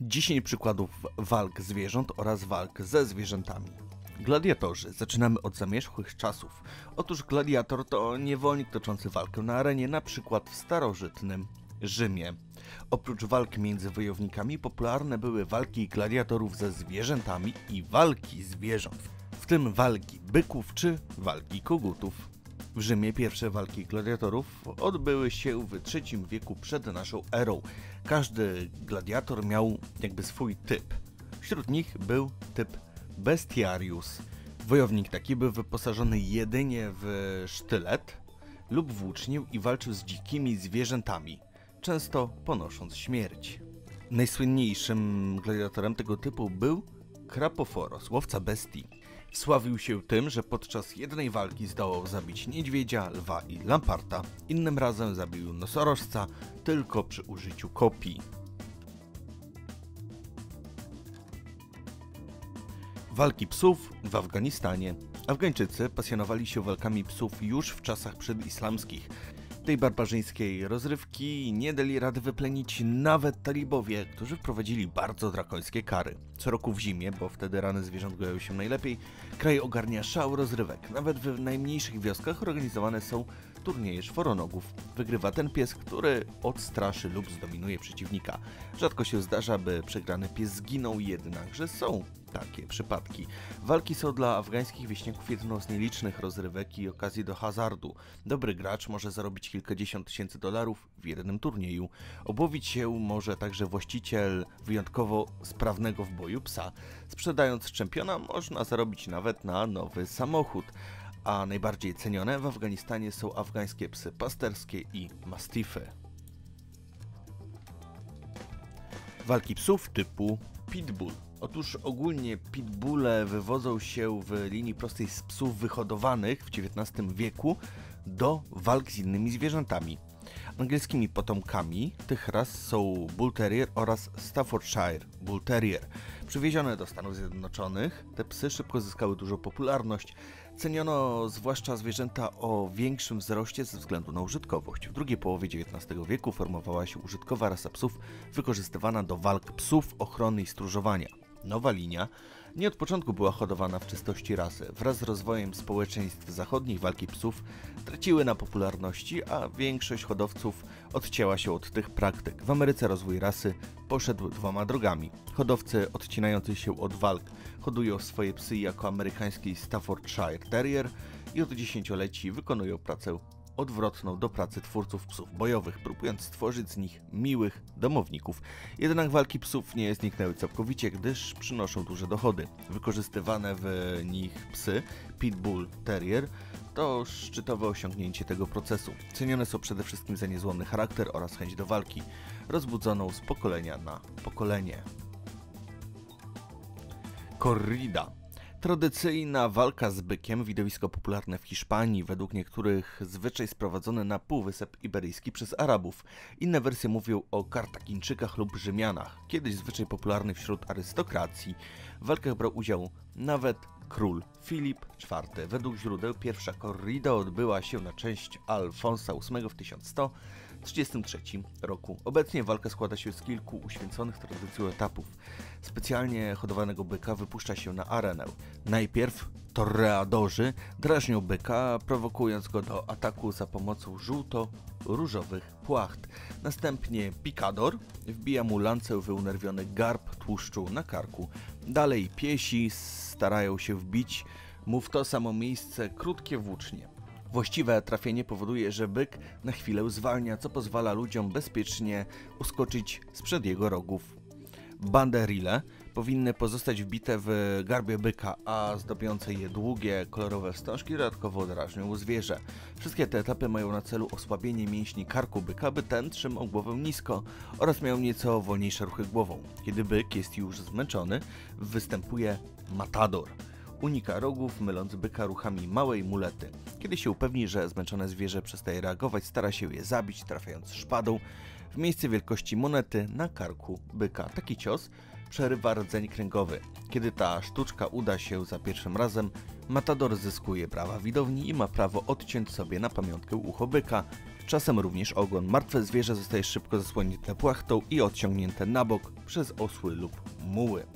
10 przykładów walk zwierząt oraz walk ze zwierzętami. Gladiatorzy. Zaczynamy od zamierzchłych czasów. Otóż gladiator to niewolnik toczący walkę na arenie, na przykład w starożytnym Rzymie. Oprócz walk między wojownikami popularne były walki gladiatorów ze zwierzętami i walki zwierząt, w tym walki byków czy walki kogutów. W Rzymie pierwsze walki gladiatorów odbyły się w III wieku przed naszą erą. Każdy gladiator miał jakby swój typ. Wśród nich był typ bestiarius. Wojownik taki był wyposażony jedynie w sztylet lub włócznię i walczył z dzikimi zwierzętami, często ponosząc śmierć. Najsłynniejszym gladiatorem tego typu był Krapoforos, łowca bestii. Sławił się tym, że podczas jednej walki zdołał zabić niedźwiedzia, lwa i lamparta. Innym razem zabił nosorożca tylko przy użyciu kopii. Walki psów w Afganistanie. Afgańczycy pasjonowali się walkami psów już w czasach przedislamskich. Tej barbarzyńskiej rozrywki nie dali rady wyplenić nawet talibowie, którzy wprowadzili bardzo drakońskie kary. Co roku w zimie, bo wtedy rany zwierząt goją się najlepiej, kraj ogarnia szał rozrywek. Nawet w najmniejszych wioskach organizowane są turnieje czworonogów. Wygrywa ten pies, który odstraszy lub zdominuje przeciwnika. Rzadko się zdarza, by przegrany pies zginął, jednakże są takie przypadki. Walki są dla afgańskich wieśniaków jedną z nielicznych rozrywek i okazji do hazardu. Dobry gracz może zarobić kilkadziesiąt tysięcy dolarów w jednym turnieju. Obłowić się może także właściciel wyjątkowo sprawnego w boju psa. Sprzedając czempiona można zarobić nawet na nowy samochód a najbardziej cenione w Afganistanie są afgańskie psy pasterskie i mastify. Walki psów typu pitbull. Otóż ogólnie pitbulle wywodzą się w linii prostej z psów wyhodowanych w XIX wieku do walk z innymi zwierzętami. Angielskimi potomkami tych ras są Bull Terrier oraz Staffordshire Bull Terrier. Przywiezione do Stanów Zjednoczonych, te psy szybko zyskały dużą popularność. Ceniono zwłaszcza zwierzęta o większym wzroście ze względu na użytkowość. W drugiej połowie XIX wieku formowała się użytkowa rasa psów wykorzystywana do walk psów, ochrony i stróżowania. Nowa linia nie od początku była hodowana w czystości rasy. Wraz z rozwojem społeczeństw zachodnich walki psów traciły na popularności, a większość hodowców odcięła się od tych praktyk. W Ameryce rozwój rasy poszedł dwoma drogami. Hodowcy odcinający się od walk hodują swoje psy jako amerykański Staffordshire Terrier i od dziesięcioleci wykonują pracę odwrotną do pracy twórców psów bojowych, próbując stworzyć z nich miłych domowników. Jednak walki psów nie zniknęły całkowicie, gdyż przynoszą duże dochody. Wykorzystywane w nich psy, Pitbull Terrier, to szczytowe osiągnięcie tego procesu. Cenione są przede wszystkim za niezłomny charakter oraz chęć do walki, rozbudzoną z pokolenia na pokolenie. Corrida Tradycyjna walka z bykiem, widowisko popularne w Hiszpanii, według niektórych zwyczaj sprowadzony na Półwysep Iberyjski przez Arabów. Inne wersje mówią o Kartagińczykach lub Rzymianach. Kiedyś zwyczaj popularny wśród arystokracji. W walkach brał udział nawet król Filip IV. Według źródeł pierwsza korrida odbyła się na część Alfonsa VIII w 1100 1933 roku. Obecnie walka składa się z kilku uświęconych tradycją etapów. Specjalnie hodowanego byka wypuszcza się na arenę. Najpierw torreadorzy drażnią byka, prowokując go do ataku za pomocą żółto-różowych płacht. Następnie pikador wbija mu lancę wyunerwiony garb tłuszczu na karku. Dalej piesi starają się wbić mu w to samo miejsce krótkie włócznie. Właściwe trafienie powoduje, że byk na chwilę zwalnia, co pozwala ludziom bezpiecznie uskoczyć sprzed jego rogów. Banderile powinny pozostać wbite w garbie byka, a zdobiące je długie, kolorowe wstążki dodatkowo drażnią zwierzę. Wszystkie te etapy mają na celu osłabienie mięśni karku byka, by ten trzymał głowę nisko oraz miał nieco wolniejsze ruchy głową. Kiedy byk jest już zmęczony, występuje matador – Unika rogów, myląc byka ruchami małej mulety. Kiedy się upewni, że zmęczone zwierzę przestaje reagować, stara się je zabić, trafiając szpadą w miejsce wielkości monety na karku byka. Taki cios przerywa rdzeń kręgowy. Kiedy ta sztuczka uda się za pierwszym razem, Matador zyskuje prawa widowni i ma prawo odciąć sobie na pamiątkę ucho byka, czasem również ogon. Martwe zwierzę zostaje szybko zasłonięte płachtą i odciągnięte na bok przez osły lub muły.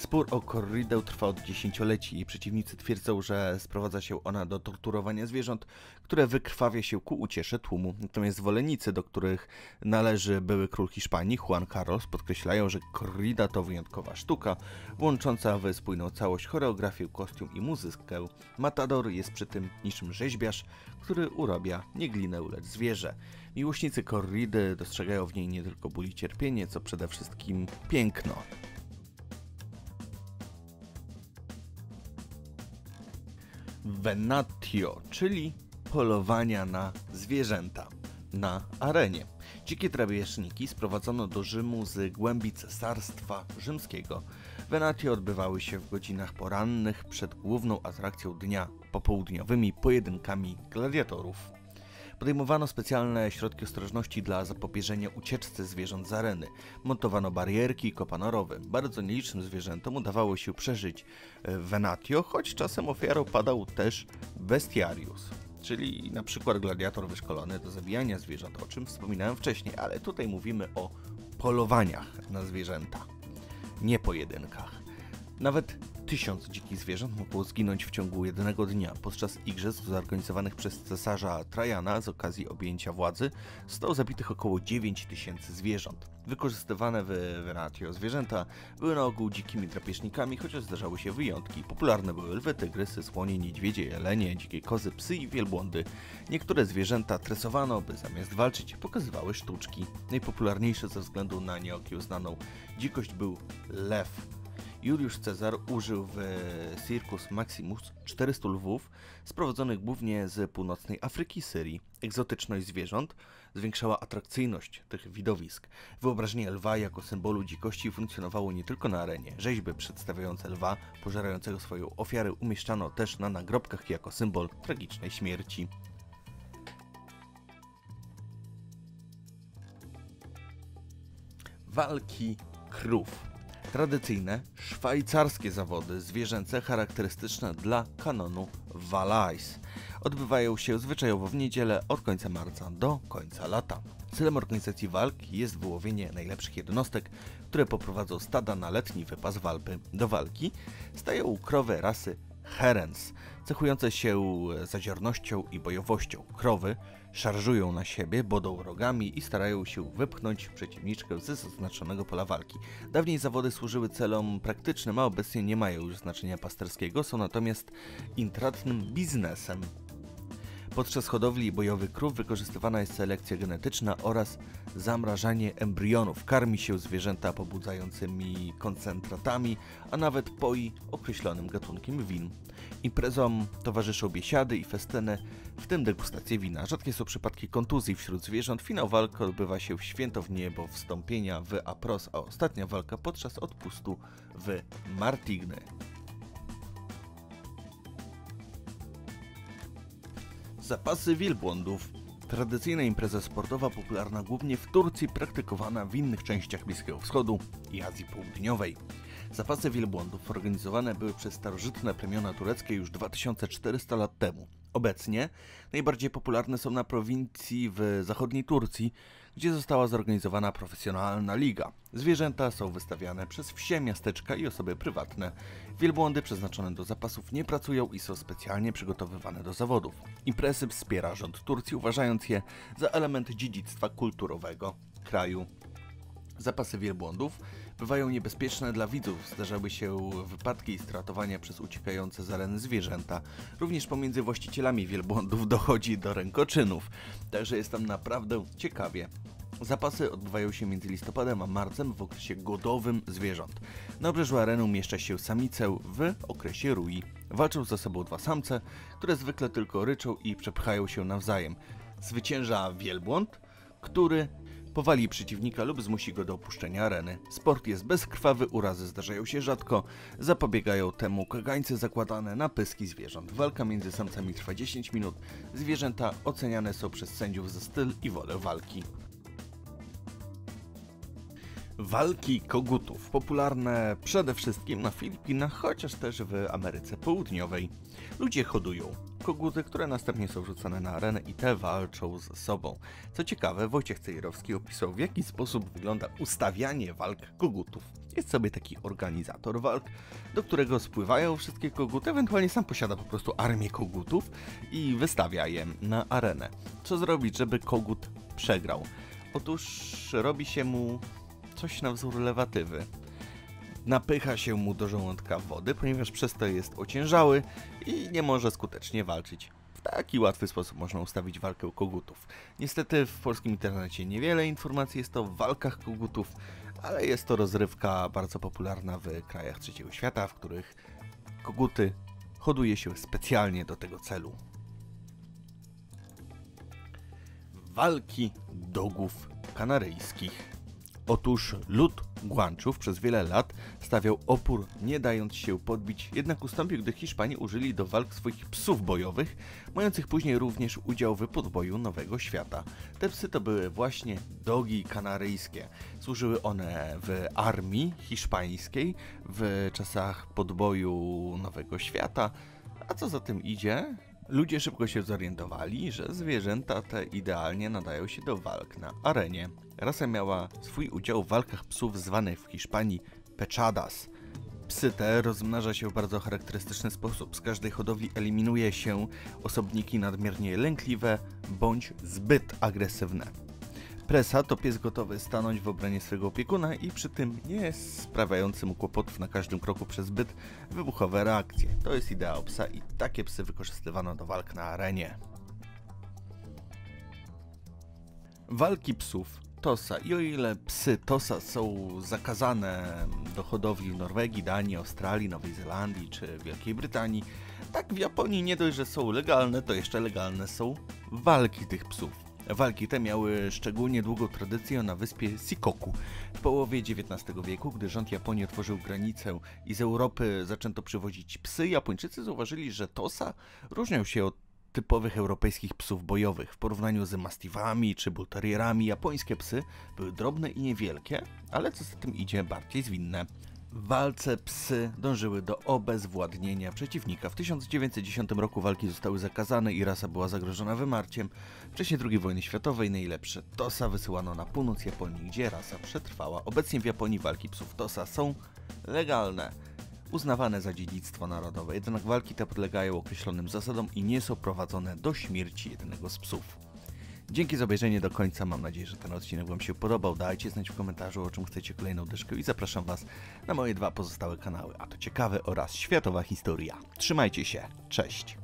Spór o korridę trwa od dziesięcioleci i przeciwnicy twierdzą, że sprowadza się ona do torturowania zwierząt, które wykrwawia się ku uciesze tłumu. Natomiast zwolennicy, do których należy były król Hiszpanii, Juan Carlos, podkreślają, że korrida to wyjątkowa sztuka, łącząca w spójną całość choreografię, kostium i muzykę. Matador jest przy tym niczym rzeźbiarz, który urabia nie glinę, lecz zwierzę. Miłośnicy korridy dostrzegają w niej nie tylko ból i cierpienie, co przede wszystkim piękno. Venatio, czyli polowania na zwierzęta na arenie. Dzikie drapieżniki sprowadzono do Rzymu z głębi cesarstwa rzymskiego. Venatio odbywały się w godzinach porannych przed główną atrakcją dnia, popołudniowymi pojedynkami gladiatorów. Podejmowano specjalne środki ostrożności dla zapobieżenia ucieczce zwierząt z areny. Montowano barierki i kopano rowy. Bardzo nielicznym zwierzętom udawało się przeżyć venatio, choć czasem ofiarą padał też bestiarius czyli na przykład gladiator wyszkolony do zabijania zwierząt, o czym wspominałem wcześniej, ale tutaj mówimy o polowaniach na zwierzęta, nie pojedynkach. Nawet tysiąc dzikich zwierząt mogło zginąć w ciągu jednego dnia. Podczas igrzysk zorganizowanych przez cesarza Trajana z okazji objęcia władzy zostało zabitych około 9 tysięcy zwierząt. Wykorzystywane w Venatio zwierzęta były na ogół dzikimi drapieżnikami, chociaż zdarzały się wyjątki. Popularne były lwy, tygrysy, słonie, niedźwiedzie, jelenie, dzikie kozy, psy i wielbłądy. Niektóre zwierzęta tresowano, by zamiast walczyć pokazywały sztuczki. Najpopularniejsze ze względu na nieokiełznaną dzikość był lew Juliusz Cezar użył w Circus Maximus 400 lwów sprowadzonych głównie z północnej Afryki Syrii. Egzotyczność zwierząt zwiększała atrakcyjność tych widowisk. Wyobrażenie lwa jako symbolu dzikości funkcjonowało nie tylko na arenie. Rzeźby przedstawiające lwa pożerającego swoją ofiarę umieszczano też na nagrobkach jako symbol tragicznej śmierci. Walki krów. Tradycyjne szwajcarskie zawody zwierzęce charakterystyczne dla kanonu Valais odbywają się zwyczajowo w niedzielę od końca marca do końca lata. Celem organizacji walk jest wyłowienie najlepszych jednostek, które poprowadzą stada na letni wypas walpy. Do walki stają krowy rasy Herens, cechujące się zadziornością i bojowością. Krowy szarżują na siebie, bodą rogami i starają się wypchnąć przeciwniczkę ze zaznaczonego pola walki. Dawniej zawody służyły celom praktycznym, a obecnie nie mają już znaczenia pasterskiego, są natomiast intratnym biznesem. Podczas hodowli bojowych krów wykorzystywana jest selekcja genetyczna oraz zamrażanie embrionów. Karmi się zwierzęta pobudzającymi koncentratami, a nawet poi określonym gatunkiem win. Imprezom towarzyszą biesiady i festyny, w tym degustacje wina. Rzadkie są przypadki kontuzji wśród zwierząt. Finał walki odbywa się w święto w niebo wstąpienia w Apros, a ostatnia walka podczas odpustu w Martigny. Zapasy wielbłądów. Tradycyjna impreza sportowa popularna głównie w Turcji, praktykowana w innych częściach Bliskiego Wschodu i Azji Południowej. Zapasy wielbłądów organizowane były przez starożytne plemiona tureckie już 2400 lat temu. Obecnie najbardziej popularne są na prowincji w zachodniej Turcji, gdzie została zorganizowana profesjonalna liga. Zwierzęta są wystawiane przez wsie, miasteczka i osoby prywatne. Wielbłądy przeznaczone do zapasów nie pracują i są specjalnie przygotowywane do zawodów. Imprezy wspiera rząd Turcji, uważając je za element dziedzictwa kulturowego kraju. Zapasy wielbłądów bywają niebezpieczne dla widzów. Zdarzały się wypadki i stratowania przez uciekające z areny zwierzęta. Również pomiędzy właścicielami wielbłądów dochodzi do rękoczynów. Także jest tam naprawdę ciekawie. Zapasy odbywają się między listopadem a marcem w okresie godowym zwierząt. Na obrzeżu areny umieszcza się samice w okresie rui. Walczą ze sobą dwa samce, które zwykle tylko ryczą i przepychają się nawzajem. Zwycięża wielbłąd, który powali przeciwnika lub zmusi go do opuszczenia areny. Sport jest bezkrwawy, urazy zdarzają się rzadko, zapobiegają temu kagańce zakładane na pyski zwierząt. Walka między samcami trwa 10 minut, zwierzęta oceniane są przez sędziów za styl i wolę walki. Walki kogutów, popularne przede wszystkim na Filipinach, chociaż też w Ameryce Południowej. Ludzie hodują koguty, które następnie są wrzucane na arenę i te walczą ze sobą. Co ciekawe, Wojciech Cejrowski opisał w jaki sposób wygląda ustawianie walk kogutów. Jest sobie taki organizator walk, do którego spływają wszystkie koguty, ewentualnie sam posiada po prostu armię kogutów i wystawia je na arenę. Co zrobić, żeby kogut przegrał? Otóż robi się mu coś na wzór lewatywy. Napycha się mu do żołądka wody, ponieważ przez to jest ociężały i nie może skutecznie walczyć. W taki łatwy sposób można ustawić walkę kogutów. Niestety w polskim internecie niewiele informacji jest o walkach kogutów, ale jest to rozrywka bardzo popularna w krajach trzeciego świata, w których koguty hoduje się specjalnie do tego celu. Walki dogów kanaryjskich. Otóż lud Guanczów przez wiele lat stawiał opór, nie dając się podbić, jednak ustąpił, gdy Hiszpanie użyli do walk swoich psów bojowych, mających później również udział w podboju Nowego Świata. Te psy to były właśnie dogi kanaryjskie. Służyły one w armii hiszpańskiej w czasach podboju Nowego Świata, a co za tym idzie, Ludzie szybko się zorientowali, że zwierzęta te idealnie nadają się do walk na arenie. Rasa miała swój udział w walkach psów zwanych w Hiszpanii pechadas. Psy te rozmnaża się w bardzo charakterystyczny sposób. Z każdej hodowli eliminuje się osobniki nadmiernie lękliwe bądź zbyt agresywne. Presa to pies gotowy stanąć w obronie swego opiekuna i przy tym nie sprawiający mu kłopotów na każdym kroku przez zbyt wybuchowe reakcje. To jest ideał psa i takie psy wykorzystywano do walk na arenie. Walki psów Tosa. I o ile psy Tosa są zakazane do hodowli w Norwegii, Danii, Australii, Nowej Zelandii czy Wielkiej Brytanii, tak w Japonii nie dość, że są legalne, to jeszcze legalne są walki tych psów. Walki te miały szczególnie długą tradycję na wyspie Sikoku. W połowie XIX wieku, gdy rząd Japonii otworzył granicę i z Europy zaczęto przywozić psy, Japończycy zauważyli, że Tosa różnią się od typowych europejskich psów bojowych. W porównaniu z mastivami czy bulterierami, japońskie psy były drobne i niewielkie, ale co za tym idzie, bardziej zwinne. W walce psy dążyły do obezwładnienia przeciwnika. W 1910 roku walki zostały zakazane i rasa była zagrożona wymarciem. W czasie II wojny światowej najlepsze Tosa wysyłano na północ Japonii, gdzie rasa przetrwała. Obecnie w Japonii walki psów Tosa są legalne, uznawane za dziedzictwo narodowe, jednak walki te podlegają określonym zasadom i nie są prowadzone do śmierci jednego z psów. Dzięki za obejrzenie do końca. Mam nadzieję, że ten odcinek Wam się podobał. Dajcie znać w komentarzu, o czym chcecie kolejną dyszkę i zapraszam Was na moje dwa pozostałe kanały, a to ciekawe oraz światowa historia. Trzymajcie się. Cześć.